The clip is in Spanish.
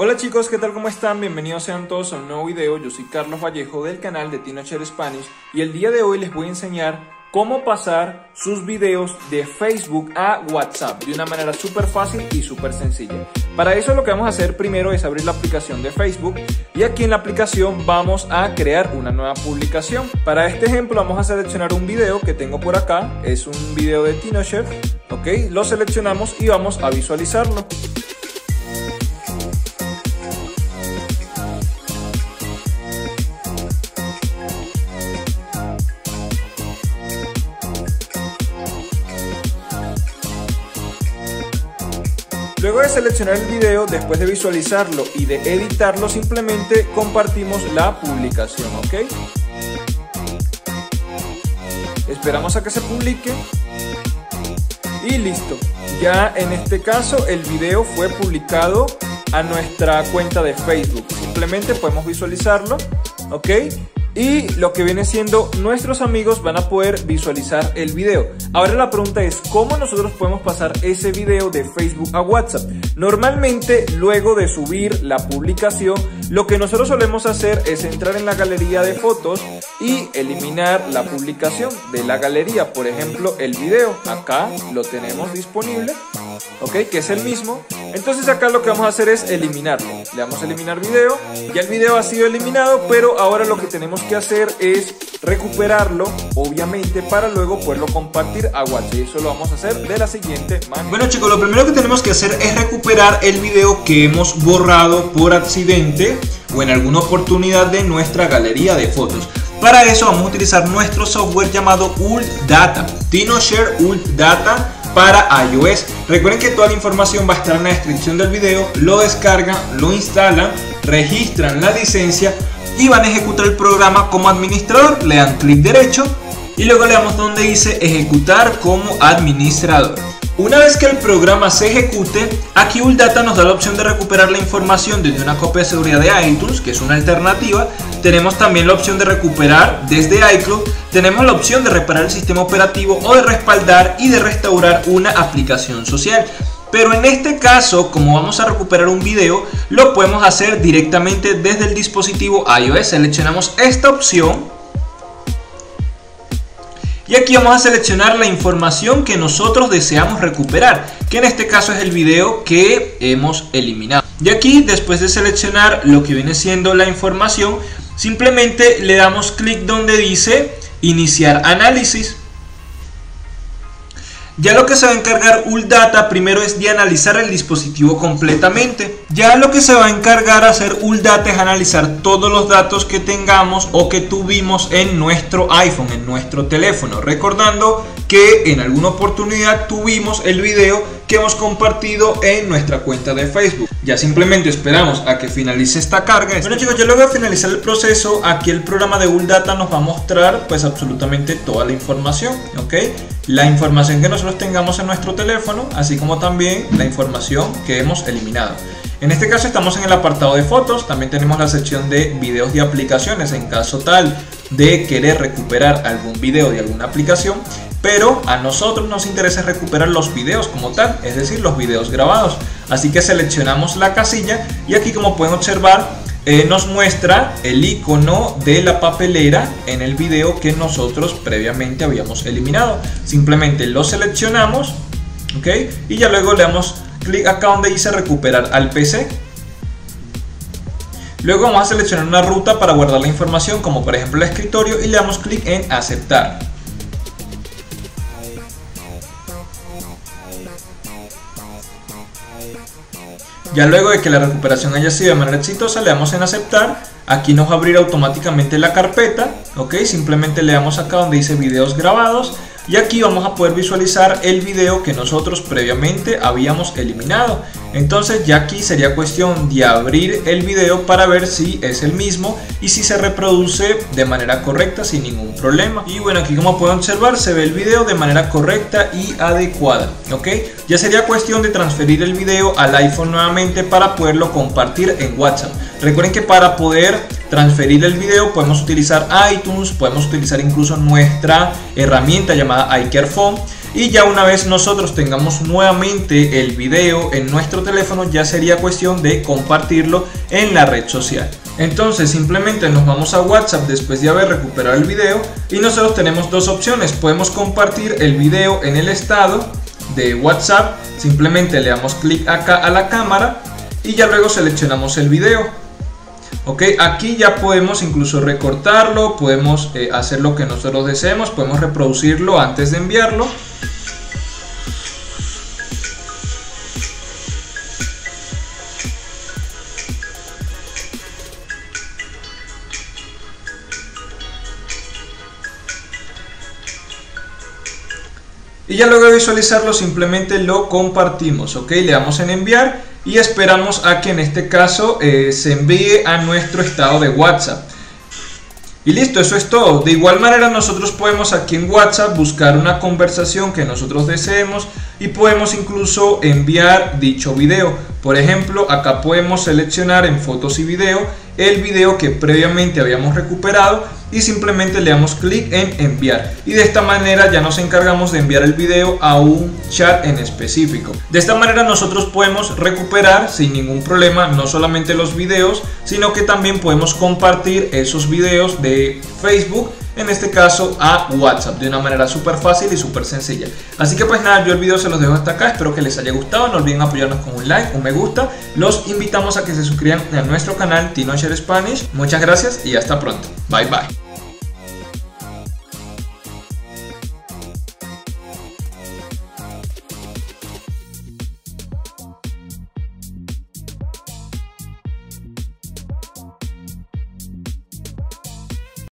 Hola chicos, ¿qué tal? ¿Cómo están? Bienvenidos sean todos a un nuevo video. Yo soy Carlos Vallejo del canal de TinoShare Spanish y el día de hoy les voy a enseñar cómo pasar sus videos de Facebook a WhatsApp de una manera súper fácil y súper sencilla. Para eso lo que vamos a hacer primero es abrir la aplicación de Facebook y aquí en la aplicación vamos a crear una nueva publicación. Para este ejemplo vamos a seleccionar un video que tengo por acá, es un video de TinoShare, ok, lo seleccionamos y vamos a visualizarlo. Luego de seleccionar el video, después de visualizarlo y de editarlo, simplemente compartimos la publicación, ¿ok? Esperamos a que se publique y listo. Ya en este caso el video fue publicado a nuestra cuenta de Facebook. Simplemente podemos visualizarlo, ¿ok? Y lo que viene siendo nuestros amigos van a poder visualizar el video. Ahora la pregunta es cómo nosotros podemos pasar ese video de Facebook a WhatsApp. Normalmente luego de subir la publicación lo que nosotros solemos hacer es entrar en la galería de fotos y eliminar la publicación de la galería. Por ejemplo el video acá lo tenemos disponible ok, que es el mismo. Entonces acá lo que vamos a hacer es eliminarlo. Le damos a eliminar video, ya el video ha sido eliminado, pero ahora lo que tenemos que hacer es recuperarlo, obviamente, para luego poderlo compartir a WhatsApp. Y eso lo vamos a hacer de la siguiente manera. Bueno chicos, lo primero que tenemos que hacer es recuperar el video que hemos borrado por accidente o en alguna oportunidad de nuestra galería de fotos. Para eso vamos a utilizar nuestro software llamado Ult Data, TinoShare Ult Data para iOS. Recuerden que toda la información va a estar en la descripción del video, lo descargan, lo instalan, registran la licencia y van a ejecutar el programa como administrador, le dan clic derecho y luego le damos donde dice ejecutar como administrador. Una vez que el programa se ejecute, aquí Data nos da la opción de recuperar la información desde una copia de seguridad de iTunes, que es una alternativa. Tenemos también la opción de recuperar desde iCloud. Tenemos la opción de reparar el sistema operativo o de respaldar y de restaurar una aplicación social. Pero en este caso, como vamos a recuperar un video, lo podemos hacer directamente desde el dispositivo iOS. Seleccionamos esta opción y aquí vamos a seleccionar la información que nosotros deseamos recuperar, que en este caso es el video que hemos eliminado. Y aquí después de seleccionar lo que viene siendo la información, simplemente le damos clic donde dice iniciar análisis. Ya lo que se va a encargar ULDATA primero es de analizar el dispositivo completamente. Ya lo que se va a encargar hacer ULDATA es analizar todos los datos que tengamos o que tuvimos en nuestro iPhone, en nuestro teléfono. Recordando que en alguna oportunidad tuvimos el video que hemos compartido en nuestra cuenta de Facebook. Ya simplemente esperamos a que finalice esta carga. Bueno chicos, ya luego de finalizar el proceso, aquí el programa de ULDATA nos va a mostrar pues absolutamente toda la información, ¿ok? La información que nosotros tengamos en nuestro teléfono, así como también la información que hemos eliminado. En este caso estamos en el apartado de fotos, también tenemos la sección de videos de aplicaciones en caso tal de querer recuperar algún video de alguna aplicación pero a nosotros nos interesa recuperar los videos como tal, es decir, los videos grabados. Así que seleccionamos la casilla y aquí como pueden observar eh, nos muestra el icono de la papelera en el video que nosotros previamente habíamos eliminado. Simplemente lo seleccionamos, ¿ok? Y ya luego le damos clic acá donde dice recuperar al PC. Luego vamos a seleccionar una ruta para guardar la información como por ejemplo el escritorio y le damos clic en aceptar. Ya luego de que la recuperación haya sido de manera exitosa, le damos en aceptar. Aquí nos va a abrir automáticamente la carpeta. Ok, simplemente le damos acá donde dice videos grabados y aquí vamos a poder visualizar el video que nosotros previamente habíamos eliminado. Entonces ya aquí sería cuestión de abrir el video para ver si es el mismo y si se reproduce de manera correcta sin ningún problema. Y bueno aquí como pueden observar se ve el video de manera correcta y adecuada ok ya sería cuestión de transferir el video al iPhone nuevamente para poderlo compartir en WhatsApp recuerden que para poder transferir el video podemos utilizar iTunes podemos utilizar incluso nuestra herramienta llamada iCareFone y ya una vez nosotros tengamos nuevamente el video en nuestro teléfono ya sería cuestión de compartirlo en la red social. Entonces simplemente nos vamos a WhatsApp después de haber recuperado el video y nosotros tenemos dos opciones. Podemos compartir el video en el estado de WhatsApp, simplemente le damos clic acá a la cámara y ya luego seleccionamos el video. Ok, aquí ya podemos incluso recortarlo, podemos eh, hacer lo que nosotros deseemos, podemos reproducirlo antes de enviarlo. Y ya luego de visualizarlo simplemente lo compartimos, ok, le damos en enviar y esperamos a que en este caso eh, se envíe a nuestro estado de WhatsApp. Y listo, eso es todo. De igual manera nosotros podemos aquí en WhatsApp buscar una conversación que nosotros deseemos y podemos incluso enviar dicho video. Por ejemplo, acá podemos seleccionar en fotos y video el video que previamente habíamos recuperado y simplemente le damos clic en enviar. Y de esta manera ya nos encargamos de enviar el video a un chat en específico. De esta manera nosotros podemos recuperar sin ningún problema no solamente los videos sino que también podemos compartir esos videos de Facebook en este caso a WhatsApp de una manera súper fácil y súper sencilla. Así que pues nada, yo el video se los dejo hasta acá, espero que les haya gustado, no olviden apoyarnos con un like, un me gusta, los invitamos a que se suscriban a nuestro canal Tino Share Spanish, muchas gracias y hasta pronto, bye bye.